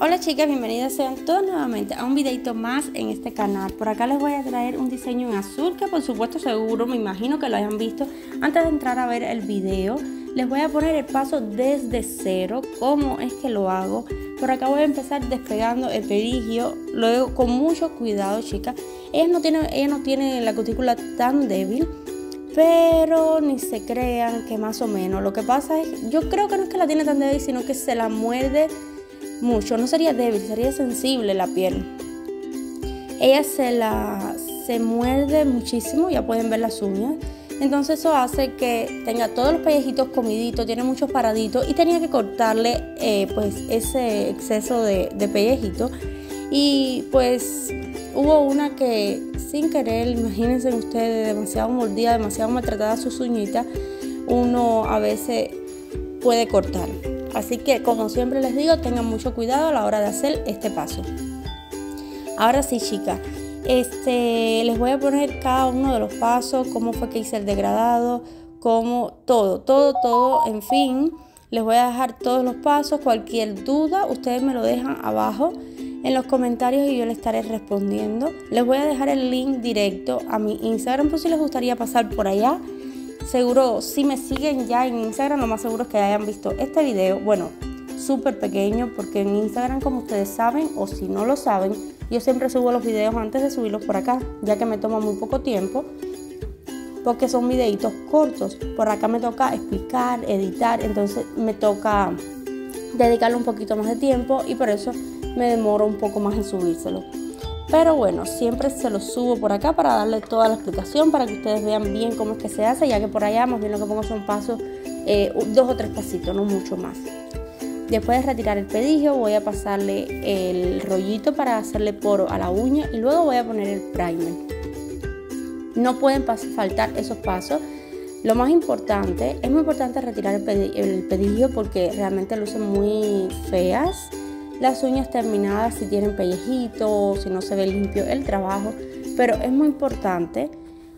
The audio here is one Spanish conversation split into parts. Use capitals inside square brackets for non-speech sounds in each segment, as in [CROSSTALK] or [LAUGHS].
Hola chicas, bienvenidas sean todos nuevamente a un videito más en este canal. Por acá les voy a traer un diseño en azul que por supuesto seguro me imagino que lo hayan visto antes de entrar a ver el video. Les voy a poner el paso desde cero, cómo es que lo hago. Por acá voy a empezar despegando el perigio, luego con mucho cuidado chicas. Ella no tiene, ella no tiene la cutícula tan débil, pero ni se crean que más o menos. Lo que pasa es, yo creo que no es que la tiene tan débil, sino que se la muerde mucho. No sería débil, sería sensible la piel. Ella se la se muerde muchísimo, ya pueden ver las uñas. Entonces eso hace que tenga todos los pellejitos comiditos, tiene muchos paraditos y tenía que cortarle eh, pues ese exceso de, de. Y pues hubo una que sin querer, imagínense ustedes, demasiado mordida, demasiado maltratada sus uñitas, uno a veces puede cortar. Así que como siempre les digo, tengan mucho cuidado a la hora de hacer este paso. Ahora sí, chicas, este, les voy a poner cada uno de los pasos, cómo fue que hice el degradado, cómo todo, todo, todo, en fin. Les voy a dejar todos los pasos, cualquier duda, ustedes me lo dejan abajo en los comentarios y yo les estaré respondiendo. Les voy a dejar el link directo a mi Instagram por si les gustaría pasar por allá Seguro, si me siguen ya en Instagram, lo más seguro es que hayan visto este video. Bueno, súper pequeño porque en Instagram, como ustedes saben, o si no lo saben, yo siempre subo los videos antes de subirlos por acá, ya que me toma muy poco tiempo porque son videitos cortos. Por acá me toca explicar, editar, entonces me toca dedicarle un poquito más de tiempo y por eso me demoro un poco más en subírselo. Pero bueno, siempre se lo subo por acá para darle toda la explicación, para que ustedes vean bien cómo es que se hace, ya que por allá más bien lo que pongo son pasos, eh, dos o tres pasitos, no mucho más. Después de retirar el pedillo voy a pasarle el rollito para hacerle poro a la uña y luego voy a poner el primer. No pueden faltar esos pasos. Lo más importante, es muy importante retirar el pedillo porque realmente lucen muy feas las uñas terminadas si tienen pellejitos, si no se ve limpio el trabajo, pero es muy importante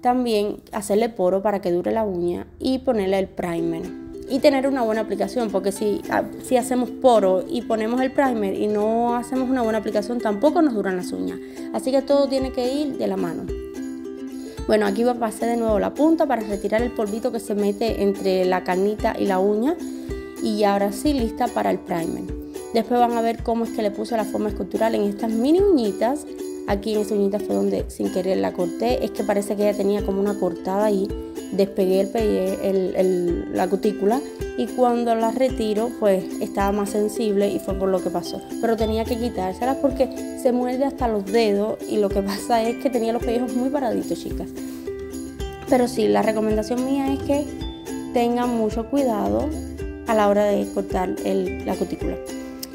también hacerle poro para que dure la uña y ponerle el primer y tener una buena aplicación porque si, ah, si hacemos poro y ponemos el primer y no hacemos una buena aplicación tampoco nos duran las uñas. Así que todo tiene que ir de la mano. Bueno aquí va a pasar de nuevo la punta para retirar el polvito que se mete entre la carnita y la uña. Y ahora sí lista para el primer Después van a ver cómo es que le puse la forma escultural en estas mini uñitas. Aquí en esta uñita fue donde sin querer la corté. Es que parece que ella tenía como una cortada ahí. Despegué el, la cutícula y cuando la retiro pues estaba más sensible y fue por lo que pasó. Pero tenía que quitársela porque se muerde hasta los dedos y lo que [LAUGHS] pasa es que tenía los pellejos muy paraditos chicas. Pero sí, la recomendación mía es que tengan mucho cuidado a la hora de cortar la cutícula.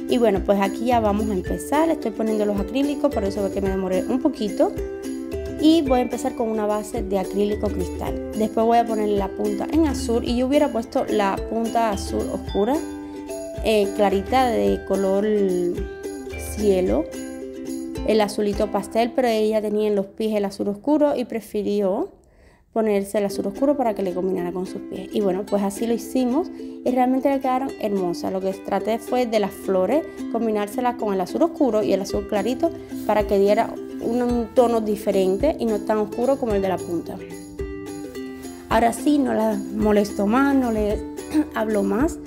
Y bueno, pues aquí ya vamos a empezar. Estoy poniendo los acrílicos, por eso ve que me demoré un poquito. Y voy a empezar con una base de acrílico cristal. Después voy a poner la punta en azul y yo hubiera puesto la punta azul oscura, eh, clarita de color cielo, el azulito pastel, pero ella tenía en los pies el azul oscuro y prefirió ponerse el azul oscuro para que le combinara con sus pies. Y bueno, pues así lo hicimos y realmente le quedaron hermosas. Lo que traté fue de las flores combinárselas con el azul oscuro y el azul clarito para que diera un tono diferente y no tan oscuro como el de la punta. Ahora sí, no la molesto más, no les [CLEARS THROAT] hablo más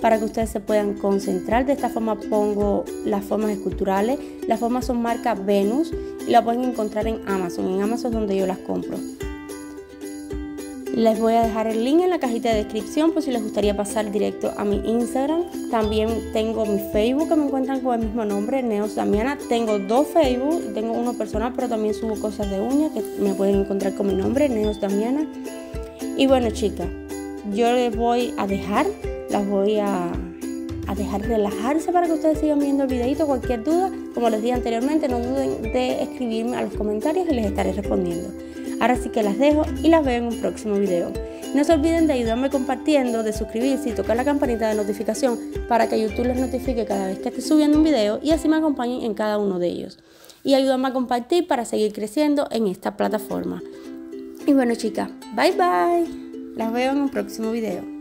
para que ustedes se puedan concentrar. De esta forma pongo las formas esculturales. Las formas son marca Venus y la pueden encontrar en Amazon. En Amazon es donde yo las compro. Les voy a dejar el link en la cajita de descripción por si les gustaría pasar directo a mi Instagram. También tengo mi Facebook que me encuentran con el mismo nombre, Neos Damiana. Tengo dos Facebook, tengo uno personal, pero también subo cosas de uñas que me pueden encontrar con mi nombre, Neos Damiana. Y bueno, chicas, yo les voy a dejar, las voy a, a dejar relajarse para que ustedes sigan viendo el videito. Cualquier duda, como les dije anteriormente, no duden de escribirme a los comentarios y les estaré respondiendo. Ahora sí que las dejo y las veo en un próximo video. No se olviden de ayudarme compartiendo, de suscribirse y tocar la campanita de notificación para que YouTube les notifique cada vez que esté subiendo un video y así me acompañen en cada uno de ellos. Y ayúdame a compartir para seguir creciendo en esta plataforma. Y bueno chicas, bye bye. Las veo en un próximo video.